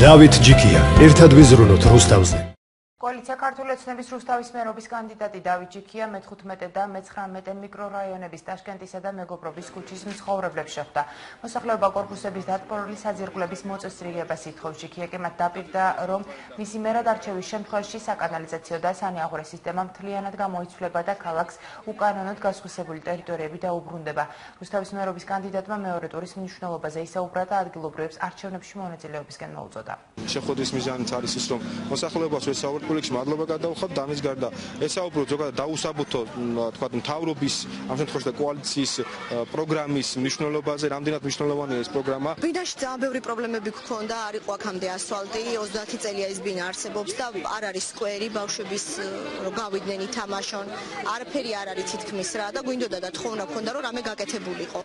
დავით ჯიქია ერთად ვიზრუნოთ რუსთავზე კოალიცია ქართული ოცნების რუსთავის მერობის კანდიდატი დავით ჯიქია მე-15 და მე-19 მიკრორაიონების ტაშკენტისა და მეგობრობის ქუჩის მცხოვრებლებს შეხვდა. მოსახლეობა კორპუსების დატბორილი საძირკვლების მოწესრიგებას ითხოვს. ჯიქიაკე მათ დაპირდა, რომ მისი მერად არჩევის შემთხვევაში საკანალიზაციო და სანეაღვრე სისტემა მთლიანად გამოიცვლება და ქალაქს უკანონოდ გასხვისებული ტერიტორიები დაუბრუნდება. რუსთავის მერობის კანდიდატმა მეორე ტურის მნიშვნელობაზე ისაუბრა და ადგილობრივებს არჩევნებში მონაწილეობისკენ მოუწოდა. შეხვედრის მიზანიც არის ის, რომ მოსახლეობას ვესაუბროთ რესპუბლიკის მადლობა გადავხოთ და ამის გარდა ესაუბრო ზოგადად დაუსაბუთო თქვა მთავრობის ამ შემთხვევაში და კოალიციის პროგრამის მნიშვნელობაზე რამდენად მნიშვნელოვანია ეს პროგრამა? ბინაში ძალიან ბევრი პრობლემები გქონდა არ იყო აქამდე ასფალტი 30 წელია ეს ბინა არსებობს და არ არის სკვერი ბავშვების რომ გავიდნენ ითამაშონ არაფერი არ არის თითქმის რა და გვინდოდა და თხოვნა გქონდა რომ რამე გაკეთებულიყო